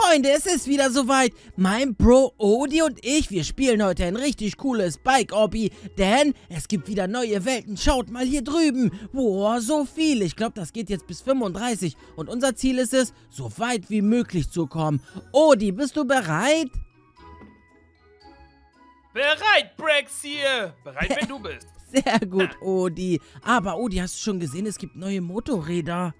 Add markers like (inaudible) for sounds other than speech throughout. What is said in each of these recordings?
Freunde, es ist wieder soweit. Mein Bro Odi und ich, wir spielen heute ein richtig cooles Bike-Obby, denn es gibt wieder neue Welten. Schaut mal hier drüben. Boah, so viel. Ich glaube, das geht jetzt bis 35 und unser Ziel ist es, so weit wie möglich zu kommen. Odi, bist du bereit? Bereit, Brex hier. Bereit, wenn du (laughs) bist. Sehr gut, Odi. Aber Odi, hast du schon gesehen, es gibt neue Motorräder.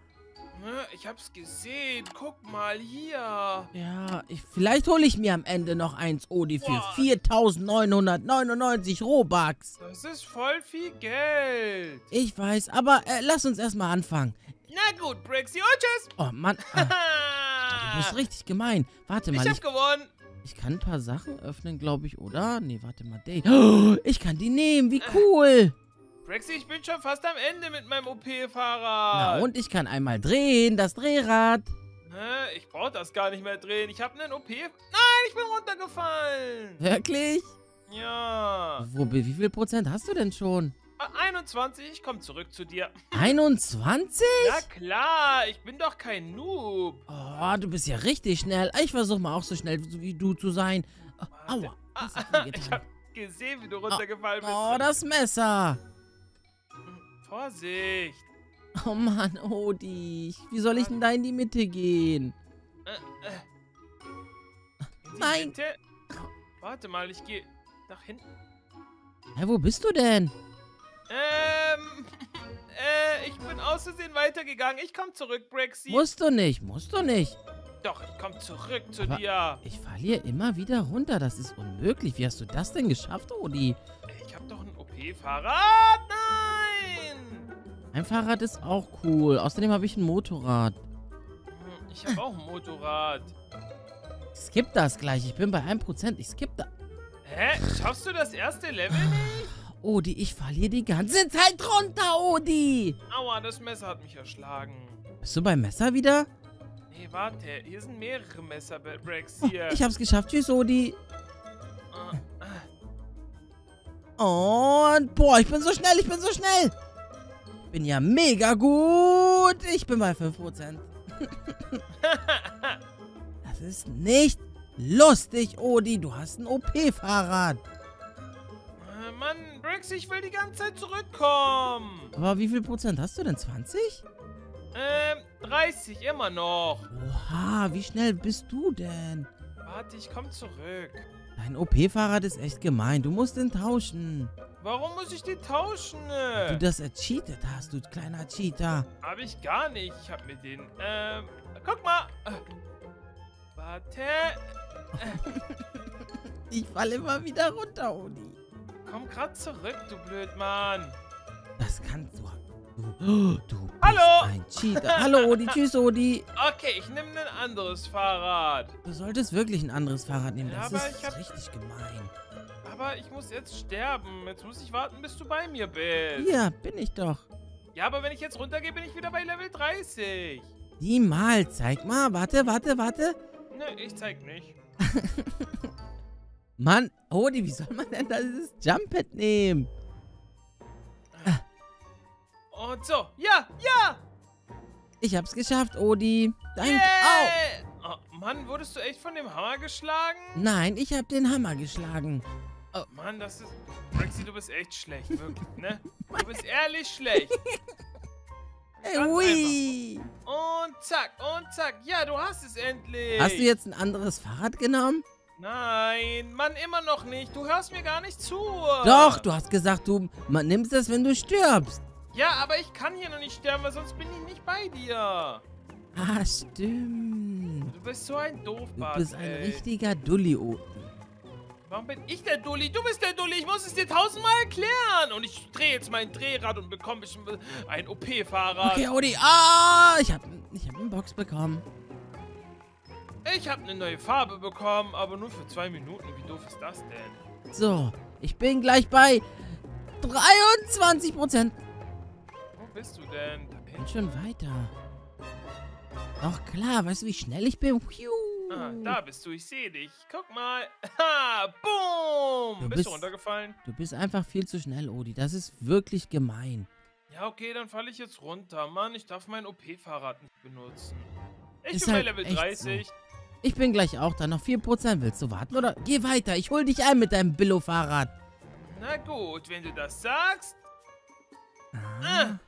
Ne, Ich hab's gesehen. Guck mal hier. Ja, ich, vielleicht hole ich mir am Ende noch eins, Odi, für Boah. 4.999 Robux. Das ist voll viel Geld. Ich weiß, aber äh, lass uns erstmal anfangen. Na gut, Brexy, und tschüss. Oh Mann, (laughs) ah, du bist richtig gemein. Warte ich mal, hab ich, gewonnen. ich kann ein paar Sachen öffnen, glaube ich, oder? Nee, warte mal, Day. (gasps) Oh, ich kann die nehmen, wie cool. Brexy, ich bin schon fast am Ende mit meinem Na OP-Fahrrad. und ich kann einmal drehen, das Drehrad. Ne, Ich brauch das gar nicht mehr drehen. Ich hab einen OP... Nein, ich bin runtergefallen. Wirklich? Ja. Wo, wie viel Prozent hast du denn schon? Ah, 21, ich komm zurück zu dir. 21? Ja klar, ich bin doch kein Noob. Oh, du bist ja richtig schnell. Ich versuche mal auch so schnell wie du zu sein. Aua, hat mir Ich getan? hab gesehen, wie du runtergefallen bist. Oh, das Messer. Vorsicht. (laughs) Oh Mann, Odi. Wie soll ich denn da in die Mitte gehen? Äh, äh. Die Nein. Mitte? Warte mal, ich gehe nach hinten. Hä, wo bist du denn? Ähm, äh, ich bin aus Versehen weitergegangen. Ich komm zurück, Brexy. Musst du nicht, musst du nicht. Doch, ich komm zurück zu Aber- dir. Ich falle hier immer wieder runter. Das ist unmöglich. Wie hast du das denn geschafft, Odi? Ich hab doch ein OP-Fahrrad. Nein! Mein Fahrrad ist auch cool. Außerdem habe ich ein Motorrad. Hm, Ich hab auch ein Motorrad. Skip das gleich. Ich bin bei 1%. Ich skipp da. Hä? Schaffst du das erste Level nicht? Odi, ich hier die ganze Zeit runter, Odi. Aua, das Messer hat mich erschlagen. Bist du beim Messer wieder? Nee, warte. Hier sind mehrere Messer, Brex Oh, hier. ich hab's geschafft. Tschüss, Odi. Äh. Und boah, ich bin so schnell, ich bin so schnell. Bin ja mega gut. Ich bin bei 5%. (laughs) Das ist nicht lustig, Odi. Du hast ein OP-Fahrrad. Äh, Mann, Brex, ich will die ganze Zeit zurückkommen. Aber wie viel Prozent hast du denn? 20? Ähm, 30, immer noch. Oha, wie schnell bist du denn? Warte, ich komm zurück. Dein OP-Fahrrad ist echt gemein. Du musst den tauschen. Warum muss ich den tauschen? Du das ercheatet hast, du kleiner Cheater. Hab ich gar nicht. Ich hab mir den, ähm, guck mal. Warte. (laughs) Ich falle immer wieder runter, Odi. Komm grad zurück, du Blödmann. Das kannst du. Du, du bist Hallo? ein Cheater. Hallo, Odi. (laughs) Tschüss, Odi. Okay, ich nehme ein anderes Fahrrad. Du solltest wirklich ein anderes Fahrrad nehmen. Ja, Das aber ist richtig gemein. Aber ich muss jetzt sterben. Jetzt muss ich warten, bis du bei mir bist. Hier, bin ich doch. Ja, aber wenn ich jetzt runtergehe, bin ich wieder bei Level 30. Niemals. Zeig mal. Warte, warte, warte. Ne, ich zeig nicht. (laughs) Mann, Odi, wie soll man denn dieses Jumppad nehmen? Und so. Ja, ja. Ich hab's geschafft, Odi. Danke. Yeah. Oh, Mann, wurdest du echt von dem Hammer geschlagen? Nein, ich hab den Hammer geschlagen. Mann, das ist... Rexy, du bist echt schlecht, wirklich, ne? Du bist ehrlich schlecht. (laughs) Hui. Und zack, und zack. Ja, du hast es endlich. Hast du jetzt ein anderes Fahrrad genommen? Nein, Mann, immer noch nicht. Du hörst mir gar nicht zu. Doch, du hast gesagt, du man nimmst es, wenn du stirbst. Ja, aber ich kann hier noch nicht sterben, weil sonst bin ich nicht bei dir. Ah, stimmt. Du bist so ein Du Doofbart, bist ein ey. richtiger Dulli, Odi. Warum bin ich der Dulli? Du bist der Dulli. Ich muss es dir tausendmal erklären. Und ich drehe jetzt mein Drehrad und bekomme bestimmt ein OP-Fahrrad. Okay, Odi. Ah, ich hab, ich hab eine Box bekommen. Ich habe eine neue Farbe bekommen, aber nur für zwei Minuten. Wie doof ist das denn? So, ich bin gleich bei 23 Prozent. Wo bist du denn? Da Bin schon weiter. Doch klar, weißt du, wie schnell ich bin? Piu. Ah, da bist du. Ich sehe dich. Guck mal. (laughs) Ha, boom. Du bist, bist- du runtergefallen? Du bist einfach viel zu schnell, Odi. Das ist wirklich gemein. Ja, okay, dann falle ich jetzt runter. Mann, ich darf mein OP-Fahrrad nicht benutzen. Ich Ist bin halt bei Level echt 30. Ich bin gleich auch da. Noch 4%. Willst du warten oder? Geh weiter. Ich hol dich ein mit deinem Billo-Fahrrad. Na gut, wenn du das sagst. Ah.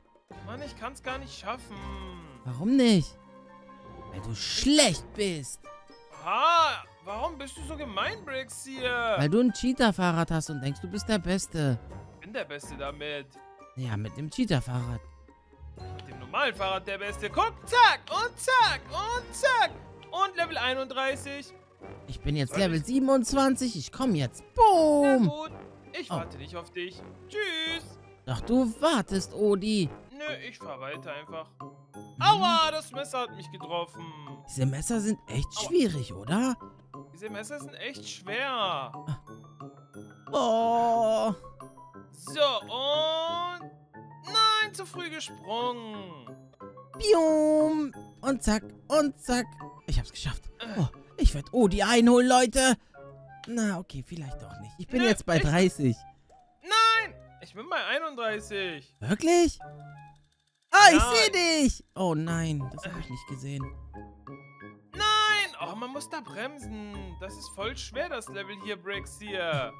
Mann, ich kann's gar nicht schaffen. Warum nicht? Weil du schlecht bist. Ha, warum bist du so gemein, Brix hier? Weil du ein Cheetah-Fahrrad hast und denkst, du bist der Beste. Ich bin der Beste damit. Ja, mit dem Cheetah-Fahrrad. Mit dem normalen Fahrrad der Beste. Guck, zack und zack und zack. Und Level 31. Ich bin jetzt Level ich- 27. Ich komme jetzt. Na Boom. gut, ich Oh. warte nicht auf dich. Tschüss. Doch du wartest, Odi. Nö, ich fahr weiter einfach. Mhm. Aua, das Messer hat mich getroffen. Diese Messer sind echt Aua. schwierig, oder? Diese Messer sind echt schwer. Oh. So, und... Nein, zu früh gesprungen. Bium. Und zack. Und zack. Ich hab's geschafft. Oh, ich werd Odi einholen, Leute. Na, okay, vielleicht doch nicht. Ich bin Nö, jetzt bei ich- 30. Nein, ich bin bei 31. Wirklich? Ah, ich sehe dich. Oh nein, das habe ich nicht gesehen. Nein, oh, man muss da bremsen. Das ist voll schwer, das Level hier, Bricks hier.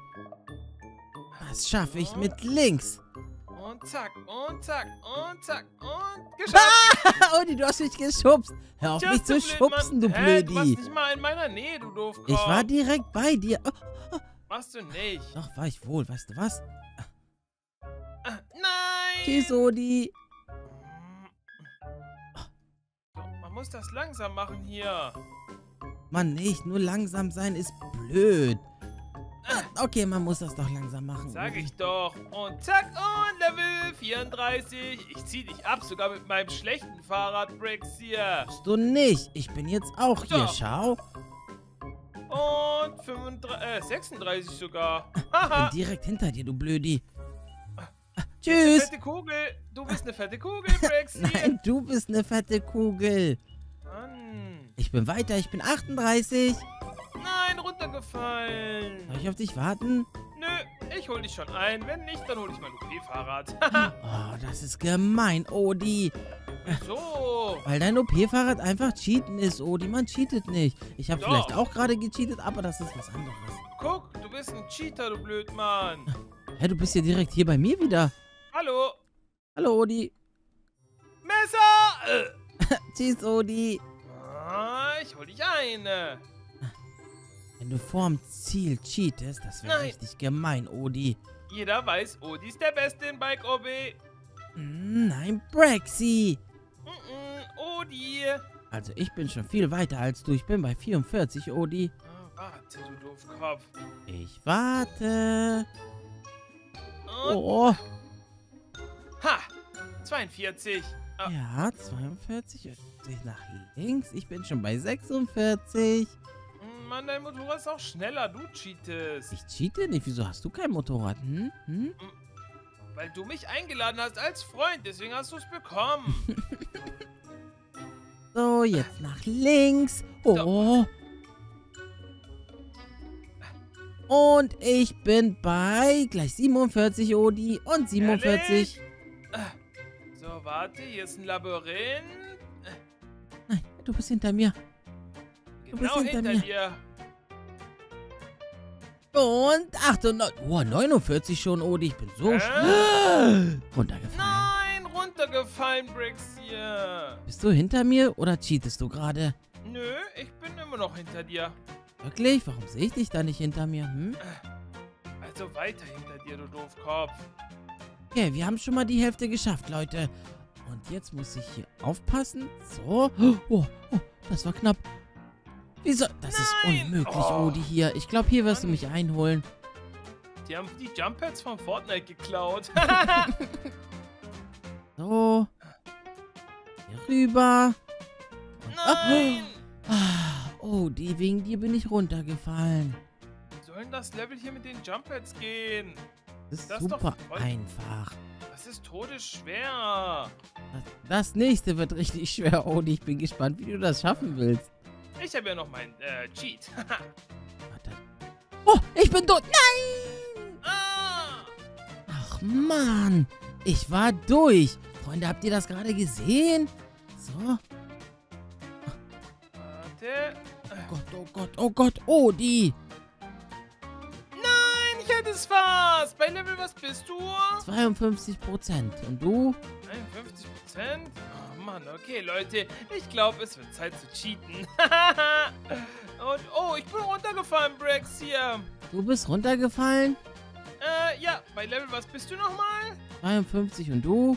Das schaffe ich mit links. Und zack, und zack, und zack, und (laughs) geschafft. Odi, du hast mich geschubst. Hör auf Tja, mich zu Blödmann. schubsen, du Hä, Du warst Blödi. nicht mal in meiner Nähe, du Doofkopf. Ich war direkt bei dir. Oh, Warst du nicht. doch, war ich wohl. Weißt du was? Ah, Nein. Tschüss, Odi. Muss das langsam machen hier. Mann, nicht. Nur langsam sein ist blöd. Ah, Okay, man muss das doch langsam machen. Sag ich doch. Und zack, und Level 34. Ich zieh dich ab, sogar mit meinem schlechten Fahrrad, Bricks hier. Bist du nicht. Ich bin jetzt auch hier. So. Schau. Und 35, äh, 36 sogar. Bin Haha. (laughs) direkt hinter dir, du Blödi. Tschüss. fette Kugel. Du bist eine fette Kugel, (laughs) hier. Nein, du bist eine fette Kugel. Mann. Ich bin weiter. Ich bin 38. Nein, runtergefallen. Soll ich auf dich warten? Nö, ich hol dich schon ein. Wenn nicht, dann hol ich mein OP-Fahrrad. (laughs) Oh, das ist gemein, Odi. so. Weil dein OP-Fahrrad einfach cheaten ist, Odi. Man cheatet nicht. Ich habe vielleicht auch gerade gecheatet, aber das ist was anderes. Guck, du bist ein Cheater, du Blödmann. Hä, du bist ja direkt hier bei mir wieder. Hallo. Hallo, Odi. Messer! Äh. (laughs) Tschüss, Odi. Ah, ich hol dich ein. Wenn du vorm Ziel cheatest, das wäre richtig gemein, Odi. Jeder weiß, Odi ist der Beste in Bike OB. Hm, Nein, Brexy. Mm -mm, Odi. Also ich bin schon viel weiter als du. Ich bin bei 44, Odi. Ah, warte, du Doofkopf. Ich warte. Und, Oh. Ha, 42. Ah, Ja, 42. Jetzt sehe ich nach links. Ich bin schon bei 46. mm, Mann, dein Motorrad ist auch schneller, du cheatest. Ich cheate nicht. Wieso hast du kein Motorrad? Hm? Hm? Weil du mich eingeladen hast als Freund, deswegen hast du es bekommen. (laughs) So, jetzt nach links. Oh. Und ich bin bei gleich 47, Odi. Und 47. So, warte, hier ist ein Labyrinth. Nein, du bist hinter mir. Du bist Genau hinter hinter mir. dir. Und 98. Oh, 49 schon, Odi. Ich bin so Hä? schnell runtergefallen. Nein, runtergefallen, Bricks hier. Bist du hinter mir oder cheatest du gerade? Nö, ich bin immer noch hinter dir. Wirklich? Warum sehe ich dich da nicht hinter mir? Hm? Also weiter hinter dir, du Doofkopf. Okay, wir haben schon mal die Hälfte geschafft, Leute. Und jetzt muss ich hier aufpassen. So. Oh, oh das war knapp. Wieso? Das ist Nein! unmöglich, Oh. Odi, hier. Ich glaube, hier wirst du mich einholen. Die haben die Jump Pads von Fortnite geklaut. (laughs) So. Hier rüber. Und, Nein! Ah, oh, die, wegen dir bin ich runtergefallen. Wie soll denn das Level hier mit den Jump Pads gehen? Das ist Das ist doch super voll- einfach. Das ist todesschwer. Das, das nächste wird richtig schwer, Odi. Ich bin gespannt, wie du das schaffen willst. Ich habe ja noch mein äh, Cheat. (laughs) Warte. Oh, ich bin tot. Nein! ah! Ach, Mann. Ich war durch. Freunde, habt ihr das gerade gesehen? So. Warte. Gott, oh Gott, oh Gott, Odi. Nein, ich hätte es fast. Bei Level, was bist du? 52 Prozent. Und du? 51 Prozent? Oh Mann, okay, Leute. Ich glaube, es wird Zeit zu cheaten. (laughs) Und, oh, ich bin runtergefallen, Brex, hier. Du bist runtergefallen? Äh, ja, bei Level, was bist du nochmal? 52 und du?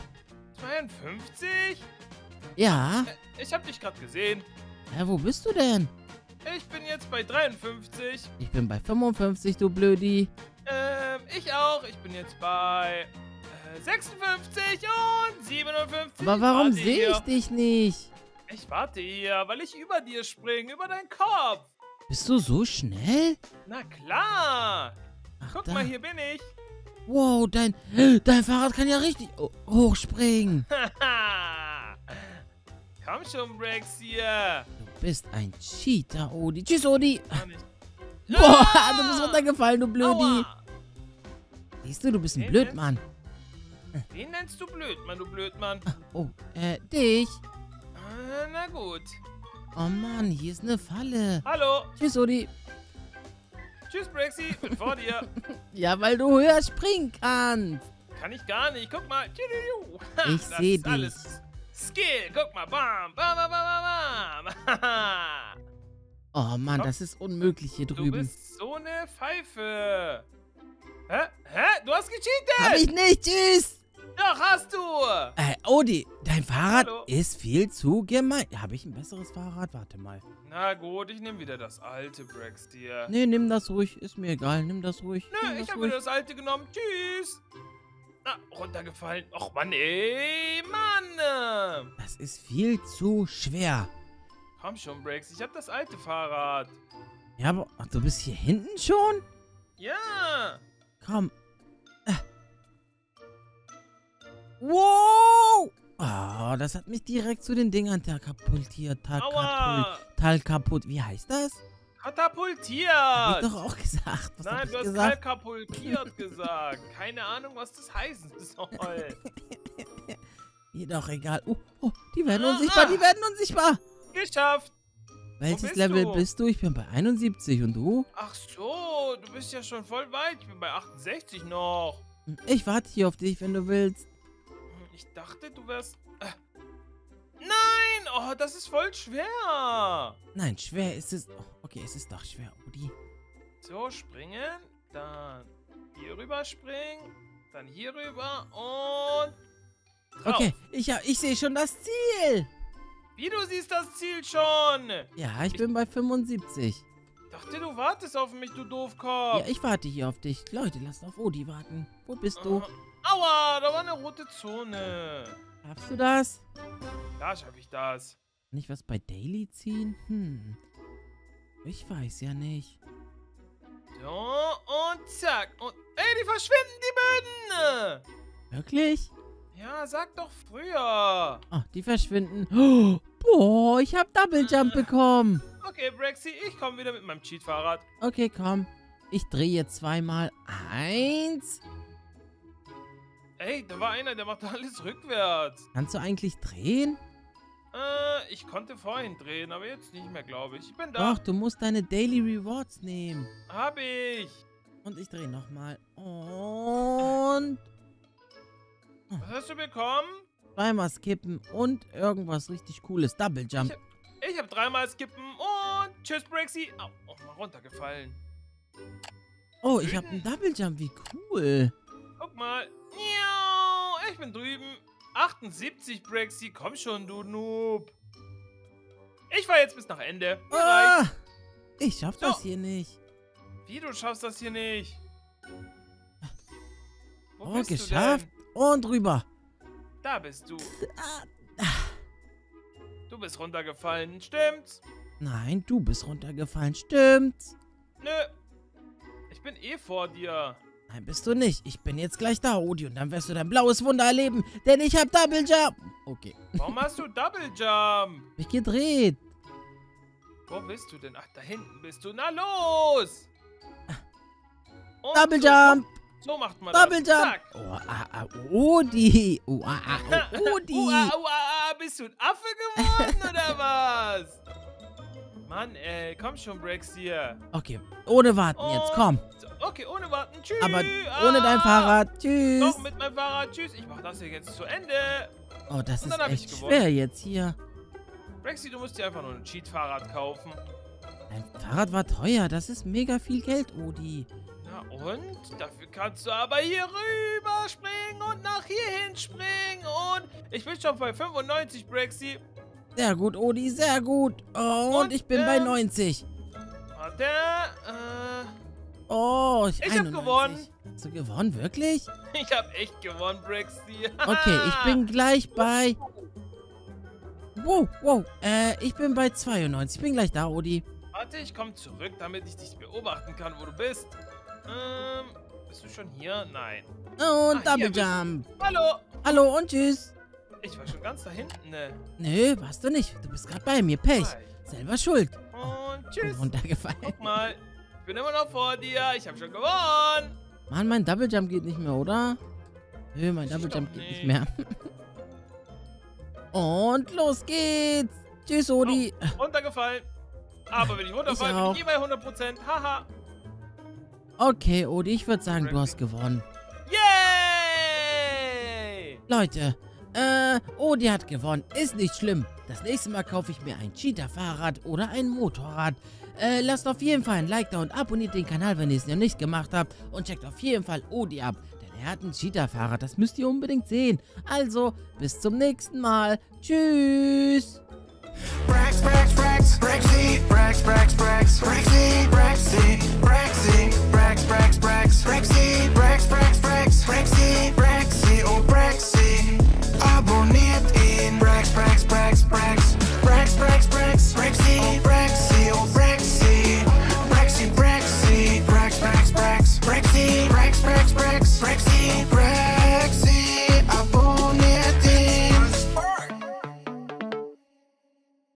52? Ja. Äh, ich habe dich gerade gesehen. Ja, wo bist du denn? Ich bin jetzt bei 53. Ich bin bei 55, du Blödi. Ähm, ich auch. Ich bin jetzt bei äh, 56 und 57. Aber warum sehe ich dich nicht? Ich warte hier, weil ich über dir springe, über deinen Kopf. Bist du so schnell? Na klar. Ach, Guck da. mal, hier bin ich. Wow, dein, dein Fahrrad kann ja richtig ho- hochspringen. (laughs) Komm schon, Brex hier. Du bist ein Cheater, Odi. Tschüss, Odi. Kann ich- Boah, Ah! (laughs) du bist runtergefallen, du Blödi. Siehst du, du bist ein Nee, Blödmann. Wen nennst du Blödmann, du Blödmann? Oh, äh, dich. Ah, Na gut. Oh Mann, hier ist eine Falle. Hallo. Tschüss, Odi. Tschüss, Brexy. Bin vor dir. (laughs) Ja, weil du höher springen kannst. Kann ich gar nicht. Guck mal. (laughs) Ich das seh ist dich. alles Skill. Guck mal. Bam, bam, bam, bam, bam, bam. Oh Mann, das ist unmöglich hier Du drüben. bist so eine Pfeife. Hä? Hä? Du hast gecheatet. Hab ich nicht, tschüss. Doch, hast du. Äh, Odi, dein Fahrrad Hallo. ist viel zu gemein. Habe ich ein besseres Fahrrad? Warte mal. Na gut, ich nehme wieder das alte Brex dir. Nee, nimm das ruhig. Ist mir egal. Nimm das ruhig. Nö, nimm ich habe wieder das alte genommen. Tschüss. Ah, runtergefallen. Och, Mann, ey. Mann. Das ist viel zu schwer. Komm schon, Brex. Ich habe das alte Fahrrad. Ja, aber ach, du bist hier hinten schon? Ja. Komm. Äh. Wow! Oh, das hat mich direkt zu den Dingern da kapultiert. Ta Aua. Tal kaputt. Wie heißt das? Katapultiert. Hab ich doch auch gesagt. Was hab Nein, du hast gesagt? kalkapultiert gesagt. Keine Ahnung, was das heißen soll. (laughs) Mir doch egal. Oh, oh, die werden Ah, unsichtbar, ah. die werden unsichtbar. Geschafft. Welches Level du? bist du? Ich bin bei 71 und du? Ach so, du bist ja schon voll weit. Ich bin bei 68 noch. Ich warte hier auf dich, wenn du willst. Ich dachte, du wärst... Äh. Nein! Oh, das ist voll schwer. Nein, schwer ist es. Oh, okay, es ist doch schwer, Odi. So, springen. Dann hier rüber springen. Dann hier rüber und... Drauf. Okay, ich, ich sehe schon das Ziel. Wie, du siehst das Ziel schon? Ja, ich bin bei 75. Dachte, du wartest auf mich, du Doofkopf. Ja, ich warte hier auf dich. Leute, lasst auf Odi warten. Wo bist du? Aua, da war eine rote Zone. Schaffst du das? Da schaffe ich das. Kann ich was bei Daily ziehen? Hm. Ich weiß ja nicht. So, und zack. Und, ey, die verschwinden, die Böden. Wirklich? Ja, sag doch früher. Oh, die verschwinden. Oh, boah, ich hab Double Jump bekommen. Okay, Brexy, ich komme wieder mit meinem Cheat-Fahrrad. Okay, komm. Ich drehe jetzt zweimal. Eins. Ey, da war einer, der macht alles rückwärts. Kannst du eigentlich drehen? Äh, ich konnte vorhin drehen, aber jetzt nicht mehr, glaube ich. Ich bin da. Doch, du musst deine Daily Rewards nehmen. Hab ich. Und ich drehe nochmal. Und Was hast du bekommen? zweimal skippen und irgendwas richtig cooles. Double Jump. Ich habe dreimal skippen und tschüss, Brexy. Au, oh, mal runtergefallen. Oh, ich habe einen Double Jump. Wie cool. Guck mal. Ich bin drüben. 78, Brexy. Komm schon, du Noob. Ich fahr jetzt bis nach Ende. Ah, ich schaff So. das hier nicht. Wie, du schaffst das hier nicht? Wo Oh, geschafft. Und rüber. Da bist du. Ah, Du bist runtergefallen, stimmt's? Nein, du bist runtergefallen. Stimmt's? Nö. Ich bin eh vor dir. Nein, bist du nicht. Ich bin jetzt gleich da, Odi. Und dann wirst du dein blaues Wunder erleben. Denn ich hab Double Jump. Okay. Warum hast du Double Jump? (laughs) Mich gedreht. Wo bist du denn? Ach, da hinten bist du. Na los! Und Double so, Jump. So macht man Double das. Jump. Zack. Oh, ah, ah, Odi. Oh, ah, ah, (laughs) oh, Odi. Ua, ua, ah, bist du ein Affe geworden oder (laughs) was? Mann, ey, komm schon, Brex hier. Okay, ohne warten jetzt, Und- komm. Okay, ohne warten. Tschüss. Aber ohne dein Ah. Fahrrad. Tschüss. Doch, mit meinem Fahrrad. Tschüss. Ich mach das hier jetzt zu Ende. Oh, das Und ist dann hab ich echt gewonnen. schwer jetzt hier. Brexy, du musst dir einfach nur ein Cheat-Fahrrad kaufen. Dein Fahrrad war teuer. Das ist mega viel Geld, Odi. Und? Dafür kannst du aber hier rüber springen und nach hier hin springen. Und ich bin schon bei 95, Brexy. Sehr gut, Odi, sehr gut. Oh, und, Und, ich bin bei ähm, 90. Warte. Äh, Oh, ich, Ich hab 91. gewonnen. Hast du gewonnen, wirklich? (laughs) ich hab echt gewonnen, Brexy. Okay, ich bin gleich bei... Wow, wow. Äh, ich bin bei 92. Ich bin gleich da, Odi. Warte, ich komme zurück, damit ich dich beobachten kann, wo du bist. Ähm, bist du schon hier? Nein. Und Ah, Double. Jump. Hallo. Hallo und tschüss. Ich war schon ganz da hinten, ne? Nö, warst du nicht. Du bist gerade bei mir. Pech. Hi. Selber schuld. Und tschüss. (laughs) Runtergefallen. Guck mal. Ich bin immer noch vor dir. Ich habe schon gewonnen. Mann, mein Double Jump geht nicht mehr, oder? Nö, mein Ich Double Jump geht nicht mehr. (laughs) Und los geht's. Tschüss, Odi. Runtergefallen. Aber wenn ich runterfalle, bin auch. ich eh bei 100%. Haha. Okay, Odi, ich würde sagen, du hast gewonnen. Yay! Leute, äh, Odi hat gewonnen. Ist nicht schlimm. Das nächste Mal kaufe ich mir ein Cheetah-Fahrrad oder ein Motorrad. Äh, lasst auf jeden Fall ein Like da und abonniert den Kanal, wenn ihr es noch nicht gemacht habt. Und checkt auf jeden Fall Odi ab, denn er hat ein Cheetah-Fahrrad. Das müsst ihr unbedingt sehen. Also, bis zum nächsten Mal. Tschüss. Brax, Brax, Brax, Braxy, Brax, Brax, Brax. Brax, Brax, Brax, Braxy, Brax, Brax, Brax,